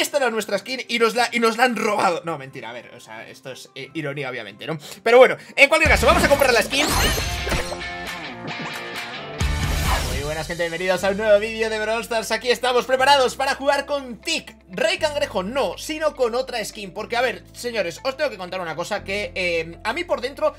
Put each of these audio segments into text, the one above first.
esta era nuestra skin y nos la, y nos la han robado. No, mentira, a ver, o sea, esto es eh, ironía obviamente, ¿no? Pero bueno, en cualquier caso, vamos a comprar la skin. Muy buenas gente, bienvenidos a un nuevo vídeo de Brawl Stars. Aquí estamos preparados para jugar con Tic Rey Cangrejo no, sino con otra skin. Porque a ver, señores, os tengo que contar una cosa Que eh, a mí por dentro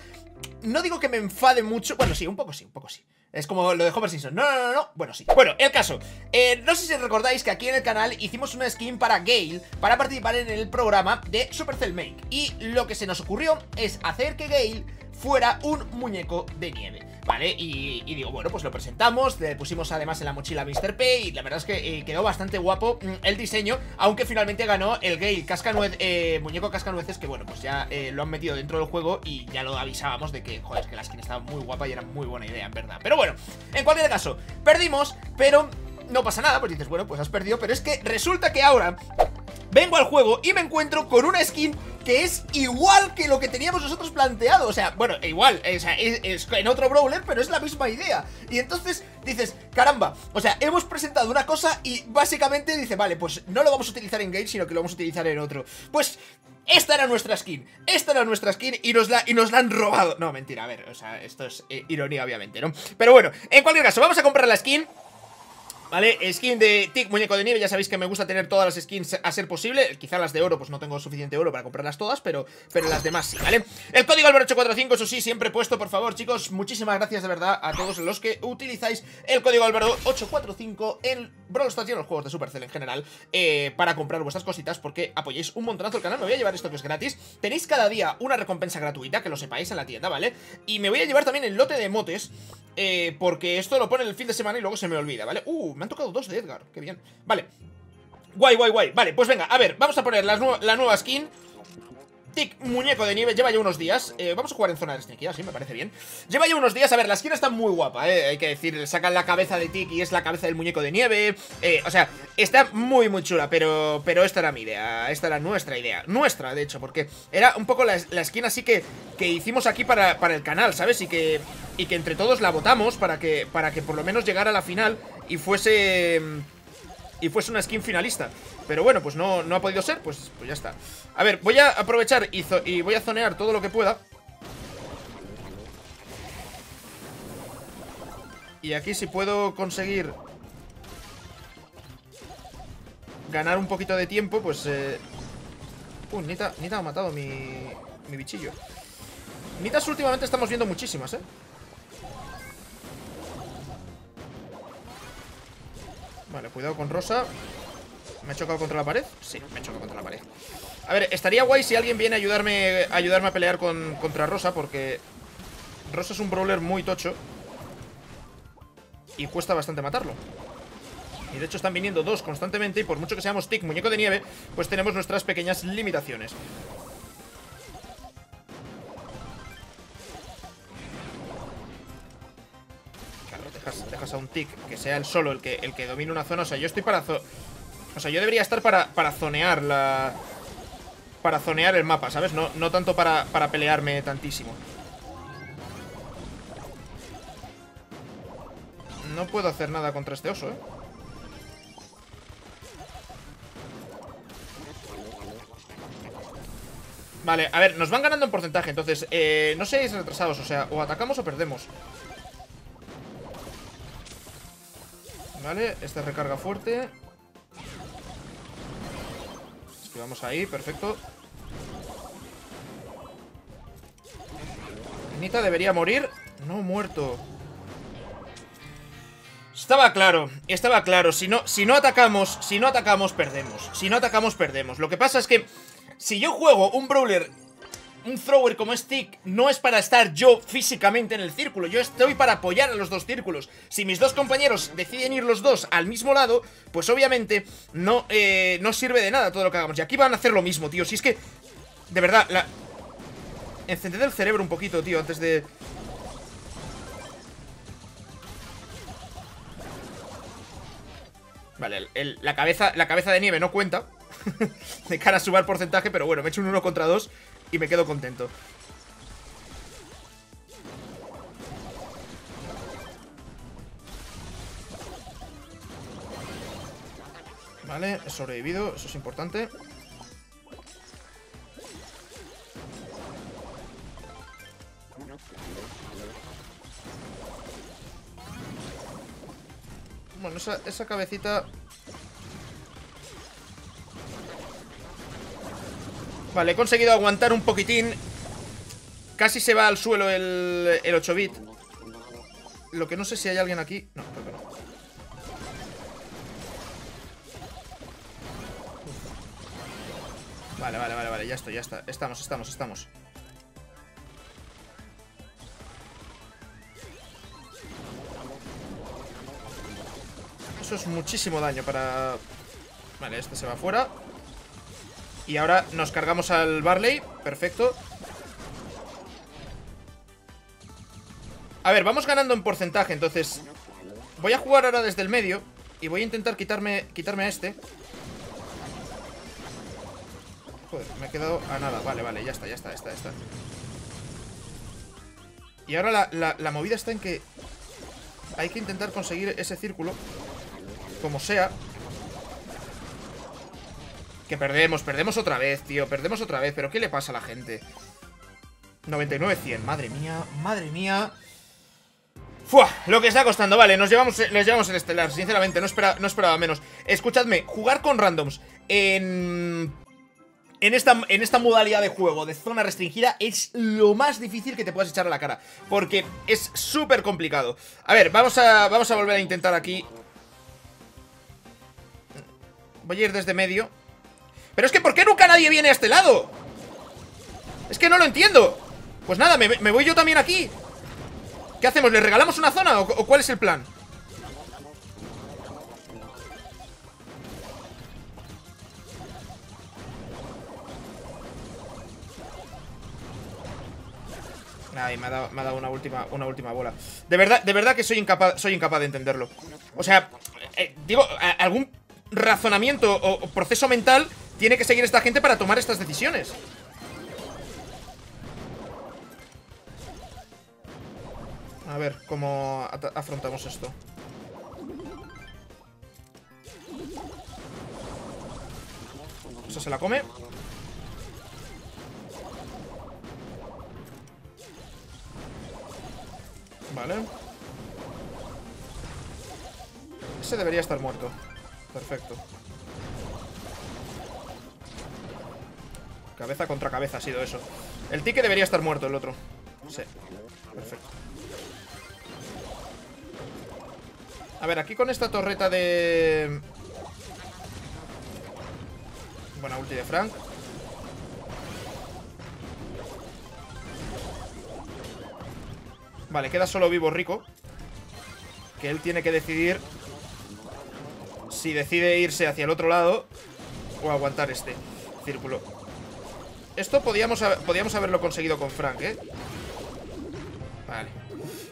no digo que me enfade mucho Bueno, sí, un poco sí, un poco sí es como lo de Homer Simpson. No, no, no, no. Bueno, sí. Bueno, el caso. Eh, no sé si recordáis que aquí en el canal hicimos una skin para Gale para participar en el programa de Supercell Make. Y lo que se nos ocurrió es hacer que Gale fuera un muñeco de nieve. ¿Vale? Y, digo, bueno, pues lo presentamos, le pusimos además en la mochila a Mr. P y la verdad es que eh, quedó bastante guapo mm, el diseño, aunque finalmente ganó el Gale Cascanuez, eh, muñeco cascanueces, que bueno, pues ya eh, lo han metido dentro del juego y ya lo avisábamos de que, joder, que la skin estaba muy guapa y era muy buena idea, en verdad. Pero bueno, en cualquier caso, perdimos, pero no pasa nada, pues dices, bueno, pues has perdido, pero es que resulta que ahora vengo al juego y me encuentro con una skin que es igual que lo que teníamos nosotros planteado. O sea, bueno, igual, o sea, es, en otro brawler, pero es la misma idea. Y entonces dices, caramba, o sea, hemos presentado una cosa y básicamente dice, vale, pues no lo vamos a utilizar en Gate, sino que lo vamos a utilizar en otro. Pues esta era nuestra skin, esta era nuestra skin y nos la, y nos la han robado. No, mentira, a ver, o sea, esto es eh, ironía obviamente, ¿no? Pero bueno, en cualquier caso, vamos a comprar la skin ¿Vale? Skin de Tic, muñeco de nieve, ya sabéis que me gusta tener todas las skins a ser posible Quizá las de oro, pues no tengo suficiente oro para comprarlas todas Pero, pero las demás sí, ¿vale? El código Álvaro845, eso sí, siempre puesto, por favor, chicos Muchísimas gracias de verdad a todos los que utilizáis el código Álvaro845 En Brawl Stars y en los juegos de Supercell en general eh, Para comprar vuestras cositas porque apoyéis un montonazo el canal. Me voy a llevar esto que es gratis. Tenéis cada día una recompensa gratuita, que lo sepáis en la tienda, ¿vale? Y me voy a llevar también el lote de motes eh, porque esto lo pone el fin de semana y luego se me olvida, ¿vale? Uh, me han tocado dos de Edgar, qué bien. Vale, guay, guay, guay. Vale, pues venga, a ver, vamos a poner la, la nueva skin Tic, muñeco de nieve, lleva ya unos días eh, Vamos a jugar en zona de sneaky, así me parece bien Lleva ya unos días, a ver, la skin está muy guapa, eh, Hay que decir, sacan la cabeza de Tic y es la cabeza del muñeco de nieve eh, O sea, está muy muy chula Pero, pero esta era mi idea, esta era nuestra idea Nuestra, de hecho, porque era un poco la, la skin así que, que hicimos aquí para, para el canal, ¿sabes? Y que, y que entre todos la votamos para que, para que por lo menos llegara a la final Y fuese... Y fuese una skin finalista. Pero bueno, pues no, no ha podido ser, pues, pues ya está. A ver, voy a aprovechar y, voy a zonear todo lo que pueda. Y aquí si puedo conseguir Ganar un poquito de tiempo, pues eh... Uh, Nita, Nita ha matado mi, mi bichillo. Nitas últimamente estamos viendo muchísimas, ¿eh? Vale, cuidado con Rosa. ¿Me he chocado contra la pared? Sí, me he chocado contra la pared. A ver, estaría guay si alguien viene a ayudarme, a ayudarme a pelear con, contra Rosa Porque Rosa es un brawler muy tocho Y cuesta bastante matarlo. Y de hecho están viniendo dos constantemente Y por mucho que seamos Tick, muñeco de nieve Pues tenemos nuestras pequeñas limitaciones dejas, dejas a un Tick que sea el solo el que, el que domine una zona O sea, yo estoy para... O sea, yo debería estar para, para zonear la... Para zonear el mapa, ¿sabes? No, no tanto para, para pelearme tantísimo No puedo hacer nada contra este oso, ¿eh? Vale, a ver, nos van ganando en porcentaje Entonces, eh, no seáis retrasados O sea, o atacamos o perdemos Vale, este recarga fuerte. Vamos ahí, perfecto. Nita debería morir No, muerto. Estaba claro, estaba claro Si no, si no atacamos, si no atacamos, perdemos. Si no atacamos, perdemos. Lo que pasa es que Si yo juego un brawler un thrower como Stick no es para estar yo físicamente en el círculo. Yo estoy para apoyar a los dos círculos. Si mis dos compañeros deciden ir los dos al mismo lado Pues obviamente no, eh, no sirve de nada todo lo que hagamos. Y aquí van a hacer lo mismo, tío. Si es que, de verdad, la... Encended el cerebro un poquito, tío, antes de... Vale, la, cabeza, la cabeza de nieve no cuenta. De cara a subir porcentaje, pero bueno, me he hecho un 1 contra 2 y me quedo contento. Vale, he sobrevivido, eso es importante Bueno, esa, esa cabecita Vale, he conseguido aguantar un poquitín. Casi se va al suelo el, el 8-bit Lo que no sé si hay alguien aquí. No, creo Vale, vale, vale, vale, ya estoy, ya está. Estamos, estamos, estamos. Eso es muchísimo daño para... Vale, este se va fuera y ahora nos cargamos al Barley. Perfecto. A ver, vamos ganando en porcentaje Entonces. Voy a jugar ahora desde el medio Y voy a intentar quitarme, quitarme a este. Joder, me he quedado a nada. Vale, vale, ya está, ya está, ya está, ya está. Y ahora la, la movida está en que Hay que intentar conseguir ese círculo Como sea que perdemos, perdemos otra vez, tío Perdemos otra vez, pero ¿qué le pasa a la gente? 99-100, madre mía Madre mía ¡Fua! Lo que está costando, vale, nos llevamos, les llevamos el estelar Sinceramente, no, no esperaba menos Escuchadme, jugar con randoms En... En esta, en esta modalidad de juego de zona restringida es lo más difícil que te puedas echar a la cara Porque es súper complicado A ver, vamos a, vamos a volver a intentar aquí Voy a ir desde medio pero es que ¿por qué nunca nadie viene a este lado? Es que no lo entiendo Pues nada, me, voy yo también aquí ¿Qué hacemos? ¿Le regalamos una zona o, cuál es el plan? Ay, me ha dado, una, última, una última bola De verdad, de verdad que soy incapaz, soy incapaz de entenderlo O sea, eh, digo, algún razonamiento o proceso mental tiene que seguir esta gente para tomar estas decisiones. A ver, ¿cómo afrontamos esto? Eso se la come Vale Ese debería estar muerto Perfecto Cabeza contra cabeza ha sido eso. El tique debería estar muerto, el otro. Sí, perfecto. A ver, aquí con esta torreta de... Buena ulti de Frank. Vale, queda solo vivo Rico Que él tiene que decidir Si decide irse hacia el otro lado O aguantar este círculo esto podíamos, podíamos haberlo conseguido con Frank, ¿eh? Vale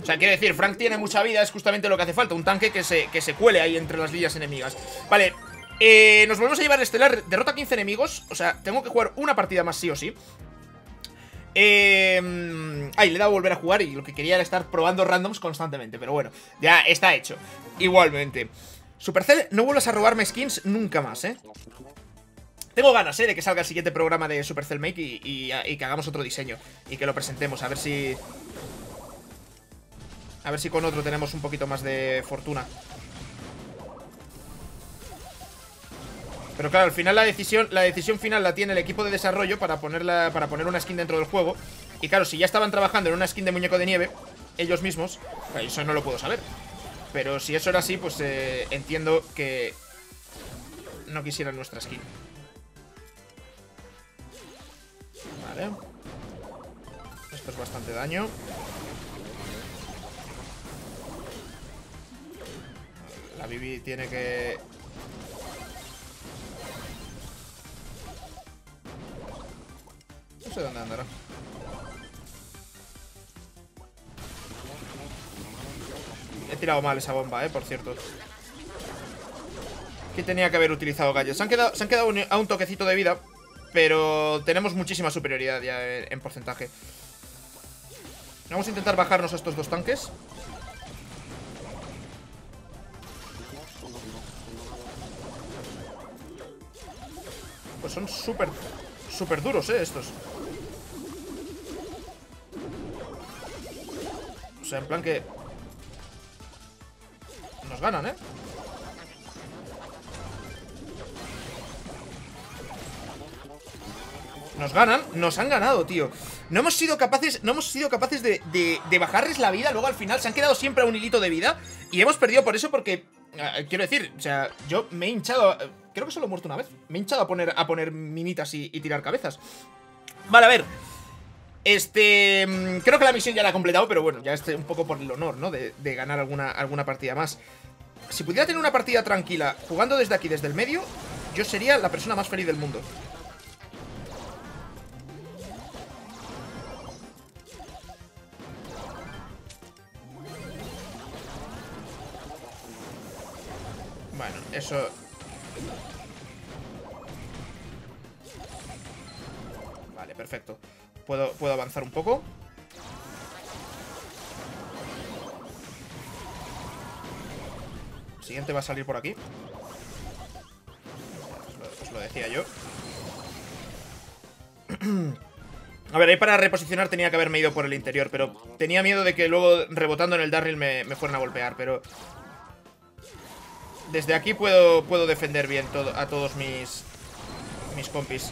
O sea, quiere decir, Frank tiene mucha vida Es justamente lo que hace falta Un tanque que se, que se cuele ahí entre las líneas enemigas Vale eh, Nos volvemos a llevar estelar Derrota a 15 enemigos O sea, tengo que jugar una partida más sí o sí eh, ay, le he dado a volver a jugar y lo que quería era estar probando randoms constantemente Pero bueno, ya está hecho Igualmente Supercell, no vuelvas a robarme skins nunca más, ¿eh? Tengo ganas, ¿eh? De que salga el siguiente programa de Supercell Make y, que hagamos otro diseño. Y que lo presentemos, a ver si... A ver si con otro tenemos un poquito más de fortuna. Pero claro, al final la decisión, la decisión final la tiene el equipo de desarrollo para, ponerla, para poner una skin dentro del juego. Y claro, si ya estaban trabajando en una skin de muñeco de nieve, ellos mismos, eso no lo puedo saber. Pero si eso era así, pues eh, entiendo que no quisieran nuestra skin. Esto es bastante daño. La Bibi tiene que... No sé dónde andará. He tirado mal esa bomba, eh, por cierto. Que tenía que haber utilizado gallos. Se han quedado, se han quedado a un toquecito de vida. Pero tenemos muchísima superioridad ya en porcentaje. Vamos a intentar bajarnos a estos dos tanques. Pues son súper, súper duros, ¿eh? Estos. O sea, en plan que... Nos ganan, ¿eh? Nos ganan, nos han ganado, tío. No hemos sido capaces, no hemos sido capaces de, bajarles la vida Luego al final. Se han quedado siempre a un hilito de vida Y hemos perdido por eso porque eh, Quiero decir, o sea, yo me he hinchado Creo que solo he muerto una vez. Me he hinchado a poner, a poner minitas y, tirar cabezas. Vale, a ver. Este... Mm, creo que la misión ya la he completado Pero bueno, ya estoy un poco por el honor, ¿no? De, de ganar alguna, alguna partida más. Si pudiera tener una partida tranquila Jugando desde aquí, desde el medio Yo sería la persona más feliz del mundo Bueno, eso... Vale, perfecto. Puedo, puedo avanzar un poco. Siguiente va a salir por aquí. Os lo, decía yo. A ver, ahí para reposicionar tenía que haberme ido por el interior Pero tenía miedo de que luego rebotando en el Darryl me, me fueran a golpear Pero desde aquí puedo, puedo defender bien a todos mis, mis compis.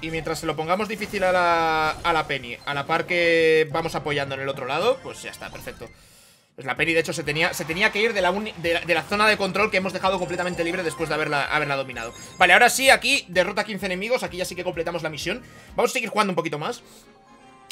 Y mientras se lo pongamos difícil a la, a la Penny, a la par que vamos apoyando en el otro lado, pues ya está, perfecto. Pues la Penny, de hecho, se tenía, se tenía que ir de la, de, la, zona de control que hemos dejado completamente libre después de haberla, haberla dominado. Vale, ahora sí, aquí derrota a 15 enemigos, aquí ya sí que completamos la misión. Vamos a seguir jugando un poquito más.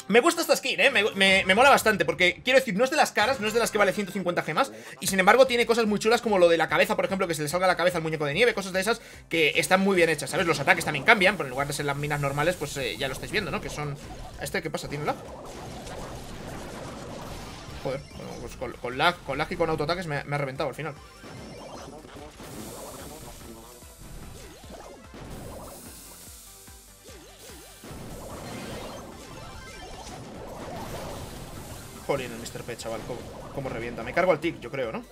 Me gusta esta skin, ¿eh? Me, mola bastante Porque, quiero decir, no es de las caras No es de las que vale 150 gemas Y sin embargo tiene cosas muy chulas Como lo de la cabeza, por ejemplo Que se le salga la cabeza al muñeco de nieve Cosas de esas que están muy bien hechas, ¿sabes? Los ataques también cambian Pero en lugar de ser las minas normales Pues eh, ya lo estáis viendo, ¿no? Que son... ¿Este qué pasa? ¿Tiene lag? Joder, bueno, pues con, lag, con lag y con autoataques me, me ha reventado al final Jolín, el Mr. P, chaval, cómo, revienta. Me cargo al tic, yo creo, ¿no?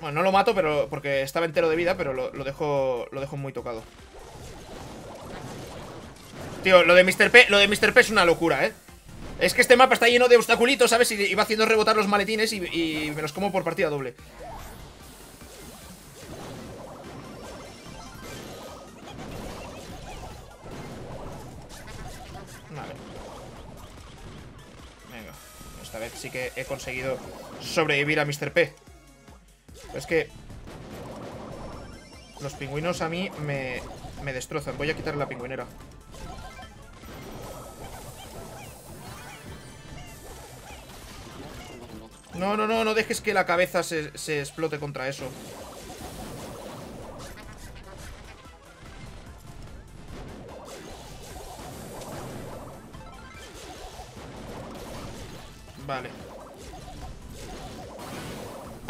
Bueno, no lo mato pero porque estaba entero de vida, pero lo, dejo lo dejo muy tocado. Tío, lo de Mr. P, lo de Mr. P es una locura, ¿eh? Es que este mapa está lleno de obstaculitos, ¿sabes? Y iba haciendo rebotar los maletines y, y me los como por partida doble. Esta vez sí que he conseguido sobrevivir a Mr. P. es que... Los pingüinos a mí me, me destrozan. Voy a quitar la pingüinera. No, no, no, no dejes que la cabeza se, se explote contra eso.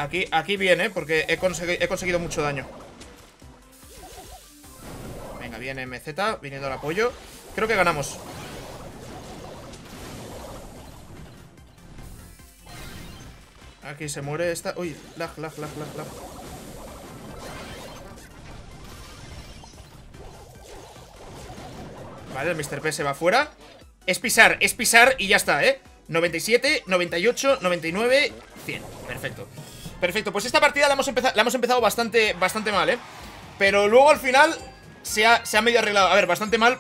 Aquí, aquí viene, porque he, he conseguido mucho daño. Venga, viene MZ Viniendo al apoyo. Creo que ganamos. Aquí se muere esta. Uy, lag, lag, lag, lag, lag. Vale, el Mr. P se va fuera. Es pisar, es pisar y ya está, ¿eh? 97, 98, 99, 100 Perfecto Perfecto, pues esta partida la hemos, empezado, la hemos empezado bastante, bastante mal, ¿eh? Pero luego al final se ha, se ha medio arreglado A ver, bastante mal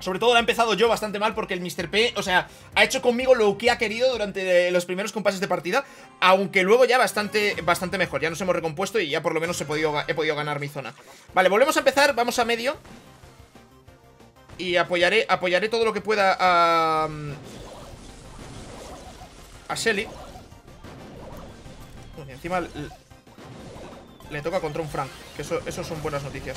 sobre todo la he empezado yo bastante mal porque el Mr. P, o sea, ha hecho conmigo lo que ha querido durante los primeros compases de partida, aunque luego ya bastante, bastante mejor. Ya nos hemos recompuesto y ya por lo menos he podido, he podido ganar mi zona. Vale, volvemos a empezar, vamos a medio. Y apoyaré, apoyaré todo lo que pueda a, a Shelly. Encima le, toca contra un Frank. Que eso, eso son buenas noticias.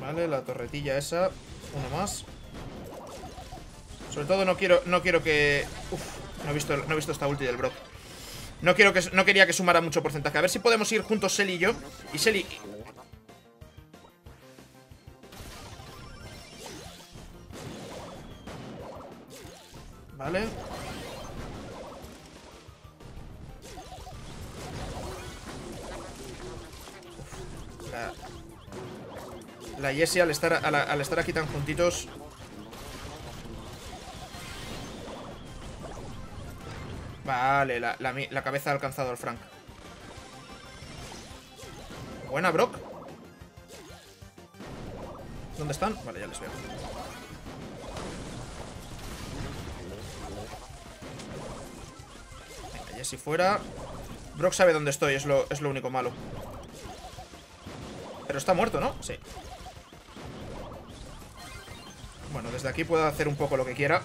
Vale, la torretilla esa. Uno más. Sobre todo no quiero, no quiero que... Uf, no he visto, no visto esta ulti del Brock. No, quiero que, no quería que sumara mucho porcentaje. A ver si podemos ir juntos Selly y yo. Y. Vale. Al estar, aquí tan juntitos. Vale, la, cabeza ha alcanzado al Frank. Buena, Brock. ¿Dónde están? Vale, ya les veo. Venga, Jessie fuera. Brock sabe dónde estoy, es lo único malo. Pero está muerto, ¿no? Sí Bueno, desde aquí puedo hacer un poco lo que quiera.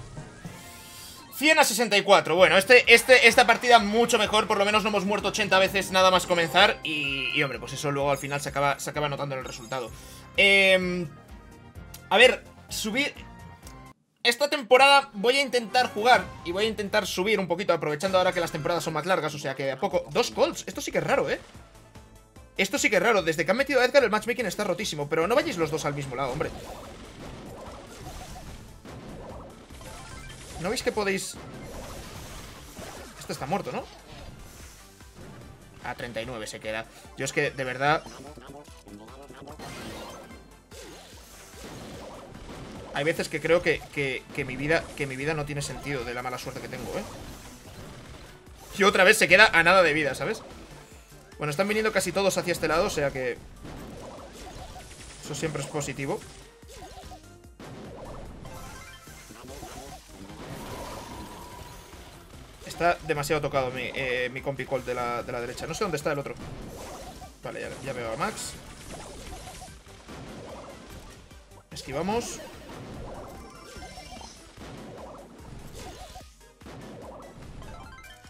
100 a 64, bueno, este, este, esta partida mucho mejor Por lo menos no hemos muerto 80 veces nada más comenzar Y, hombre, pues eso luego al final se acaba, se acaba notando en el resultado. Eh, A ver, subir... Esta temporada voy a intentar jugar Y voy a intentar subir un poquito Aprovechando ahora que las temporadas son más largas O sea que a poco... Dos Colts, esto sí que es raro, ¿eh? Esto sí que es raro, desde que han metido a Edgar el matchmaking está rotísimo Pero no vayáis los dos al mismo lado, hombre ¿No veis que podéis...? Este está muerto, ¿no? A 39 se queda Yo es que, de verdad... Hay veces que creo que, que, mi vida, que mi vida no tiene sentido De la mala suerte que tengo, ¿eh? Y otra vez se queda a nada de vida, ¿sabes? Bueno, están viniendo casi todos hacia este lado, o sea que... Eso siempre es positivo. Está demasiado tocado mi, eh, compi Colt de la, de la derecha. No sé dónde está el otro. Vale, ya veo a Max. Esquivamos.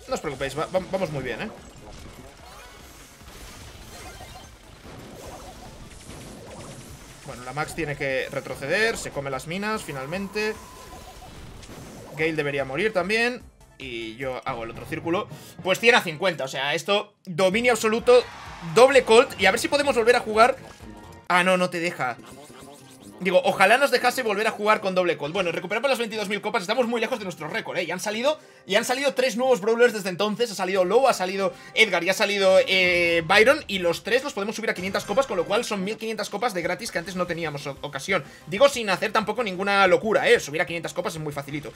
No os preocupéis, vamos muy bien, ¿eh? Bueno, la Max tiene que retroceder Se come las minas, finalmente Gale debería morir también Y yo hago el otro círculo Pues 100 a 50, o sea, esto Dominio absoluto, doble Colt Y a ver si podemos volver a jugar. Ah, no, no te deja. Digo, ojalá nos dejase volver a jugar con doble cold Bueno, recuperamos las 22.000 copas Estamos muy lejos de nuestro récord, ¿eh? Y han salido Y han salido tres nuevos brawlers desde entonces. Ha salido Low, ha salido Edgar y ha salido eh, Byron Y los tres los podemos subir a 500 copas Con lo cual son 1.500 copas de gratis Que antes no teníamos ocasión. Digo sin hacer tampoco ninguna locura, ¿eh? Subir a 500 copas es muy facilito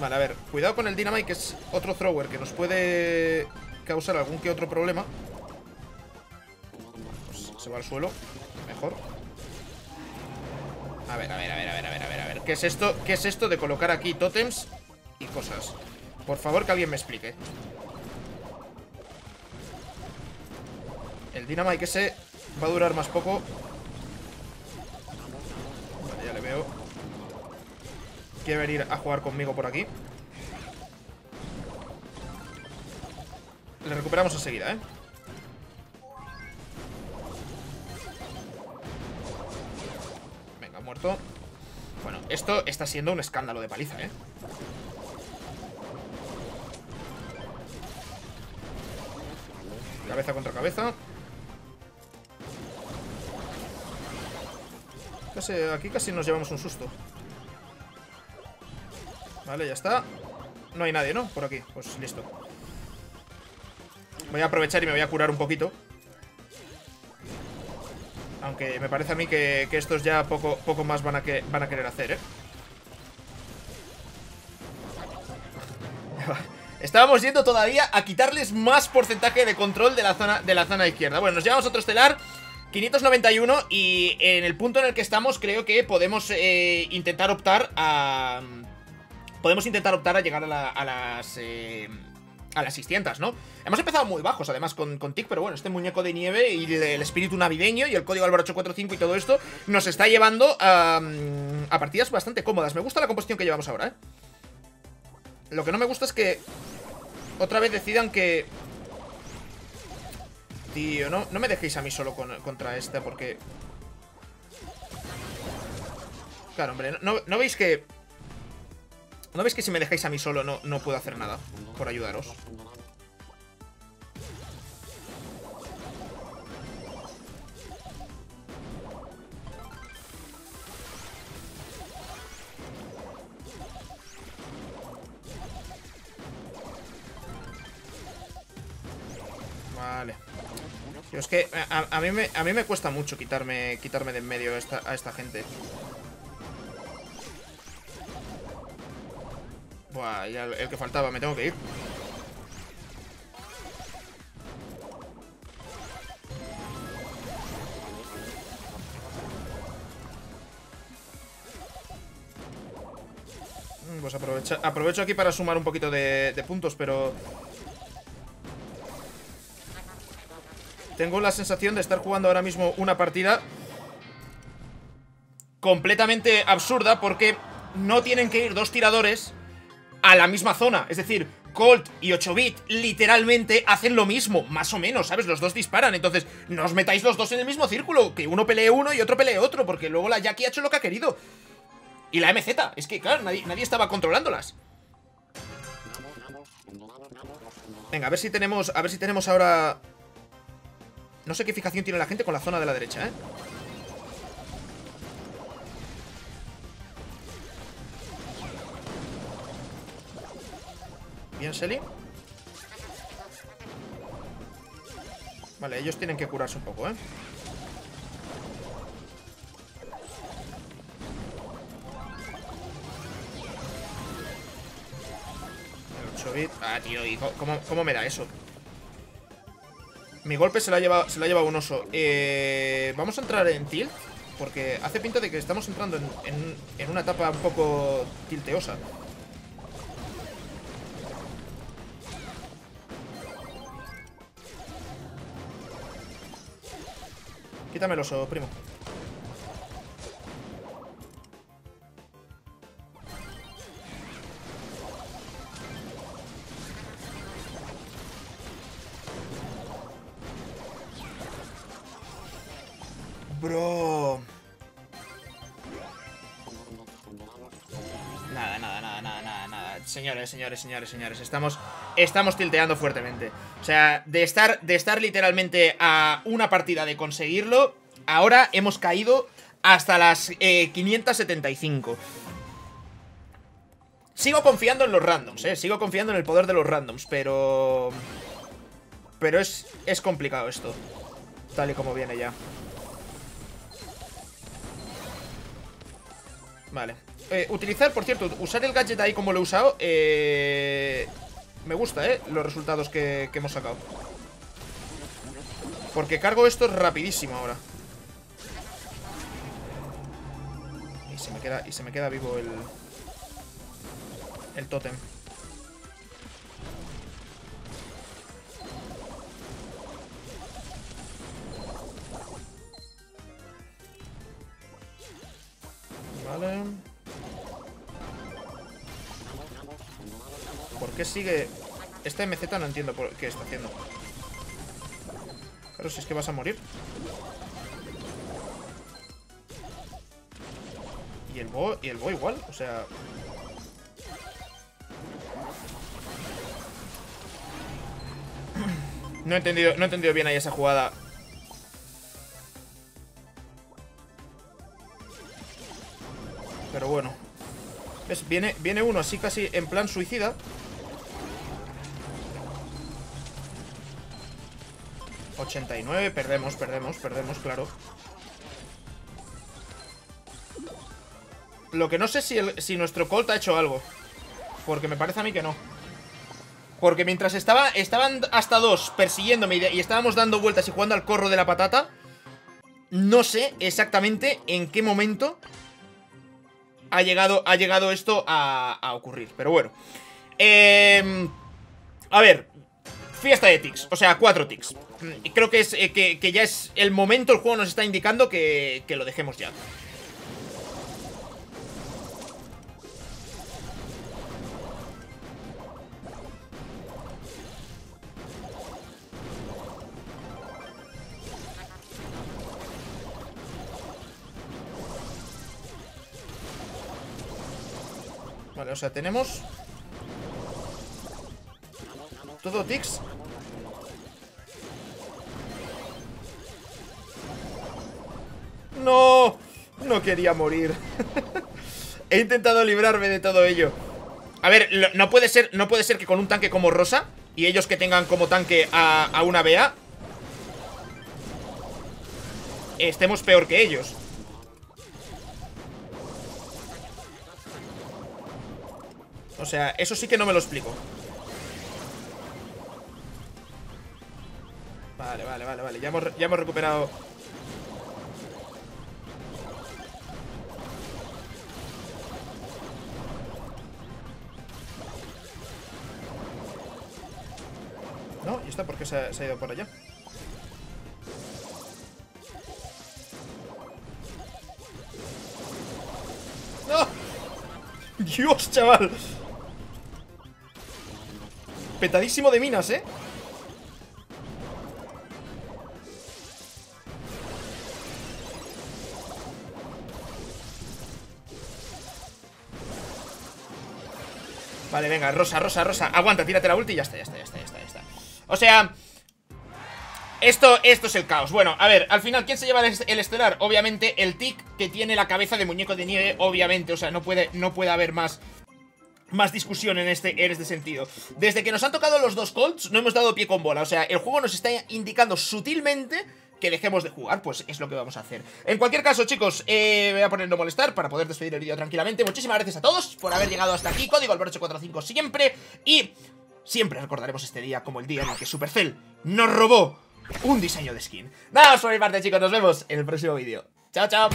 Vale, a ver Cuidado con el Dynamite Que es otro thrower Que nos puede causar algún que otro problema. Se va al suelo mejor. A ver, a ver, a ver, a ver, a ver, a ver, a ver. ¿Qué es esto? ¿Qué es esto de colocar aquí tótems y cosas? Por favor, que alguien me explique. El Dynamite ese va a durar más poco Vale, ya le veo Quiere venir a jugar conmigo por aquí Le recuperamos enseguida, ¿eh? Bueno, esto está siendo un escándalo de paliza, ¿eh? Cabeza contra cabeza Aquí casi nos llevamos un susto Vale, ya está. No hay nadie, ¿no? Por aquí, pues listo. Voy a aprovechar y me voy a curar un poquito. Aunque me parece a mí que, estos ya poco, poco más van a, que, van a querer hacer, ¿eh? Estábamos yendo todavía a quitarles más porcentaje de control de la zona, de la zona izquierda. Bueno, nos llevamos otro estelar 591 y en el punto en el que estamos creo que podemos eh, intentar optar a... Podemos intentar optar a llegar a, las... Eh, a las 600, ¿no? Hemos empezado muy bajos, además, con, con TIC, pero bueno, este muñeco de nieve y el, espíritu navideño y el código Álvaro 845 y todo esto nos está llevando a, partidas bastante cómodas. Me gusta la composición que llevamos ahora, ¿eh? Lo que no me gusta es que otra vez decidan que... Tío, no, no me dejéis a mí solo contra este porque... Claro, hombre, no, no veis que ¿No veis que si me dejáis a mí solo no, no puedo hacer nada por ayudaros? Vale. Yo es que a, mí me, a mí me cuesta mucho quitarme, quitarme de en medio a esta gente. Ya el que faltaba, me tengo que ir. Mm, pues aprovecho, aprovecho aquí para sumar un poquito de puntos, pero... Tengo la sensación de estar jugando ahora mismo una partida completamente absurda porque no tienen que ir dos tiradores a la misma zona. Es decir, Colt y 8-bit literalmente hacen lo mismo, más o menos, ¿sabes? Los dos disparan, entonces no os metáis los dos en el mismo círculo, que uno pelee uno y otro pelee otro, porque luego la Jackie ha hecho lo que ha querido. Y la MZ, es que claro, nadie, nadie estaba controlándolas. Venga, a ver si tenemos, a ver si tenemos ahora... No sé qué fijación tiene la gente con la zona de la derecha, ¿eh? Bien, Selly Vale, ellos tienen que curarse un poco, ¿eh? El 8 bit Ah, tío, ¿y cómo, cómo me da eso? Mi golpe se la ha llevado, se la lleva un oso eh, Vamos a entrar en tilt Porque hace pinta de que estamos entrando en, en una etapa un poco tilteosa Quítame el oso, primo. Bro. Nada, nada, nada, nada, nada, nada. Señores, señores, señores, señores. Estamos, estamos tilteando fuertemente. O sea, de estar, de estar literalmente a una partida de conseguirlo, ahora hemos caído hasta las 575. Eh, Sigo confiando en los randoms, eh. Sigo confiando en el poder de los randoms, pero... Pero es, es complicado esto. Tal y como viene ya. Vale. Eh, utilizar, por cierto, usar el gadget ahí como lo he usado, eh... Me gusta, ¿eh? Los resultados que, hemos sacado. Porque cargo esto rapidísimo ahora. Y se me queda, y se me queda vivo el... El tótem sigue...? Esta MZ no entiendo por qué está haciendo. Claro, si es que vas a morir. Y el Bo, y el Bo igual, o sea... No he entendido, no he entendido bien ahí esa jugada. Pero bueno. ¿Ves? Viene, viene uno así casi en plan suicida. 89, perdemos, perdemos, perdemos, claro. Lo que no sé si, si nuestro Colt ha hecho algo Porque me parece a mí que no. Porque mientras estaba estaban hasta dos persiguiéndome y, estábamos dando vueltas y jugando al corro de la patata No sé exactamente en qué momento ha llegado, ha llegado esto a, ocurrir Pero bueno. Eh, A ver Fiesta de ticks, o sea, cuatro ticks Creo que, es, eh, que, ya es el momento, el juego nos está indicando que, que lo dejemos ya. Vale, o sea, tenemos Todo ticks ¡No! No quería morir. He intentado librarme de todo ello. A ver, no puede ser, no puede ser que con un tanque como Rosa Y ellos que tengan como tanque a, a una BA Estemos peor que ellos. O sea, eso sí que no me lo explico Vale, vale, vale, vale Ya hemos, ya hemos recuperado ¿No? ¿Y esta por qué se ha, se ha ido por allá? ¡No! ¡Dios, chaval! Petadísimo de minas, ¿eh? Vale, venga, Rosa, Rosa, Rosa. Aguanta, tírate la ulti y ya está, ya está, ya está, ya está, ya está. O sea... Esto, esto es el caos. Bueno, a ver, al final, ¿quién se lleva el estelar? Obviamente el Tic, que tiene la cabeza de muñeco de nieve Obviamente, o sea, no puede, no puede haber más más discusión en este, en este sentido. Desde que nos han tocado los dos Colts No hemos dado pie con bola, o sea, el juego nos está indicando sutilmente que dejemos de jugar, pues es lo que vamos a hacer. En cualquier caso, chicos, eh, voy a poner no molestar Para poder despedir el vídeo tranquilamente. Muchísimas gracias a todos por haber llegado hasta aquí. Código Alborocho45 siempre. Y siempre recordaremos este día como el día en el que Supercell nos robó un diseño de skin. Nada más por mi parte, chicos, nos vemos en el próximo vídeo. Chao, chao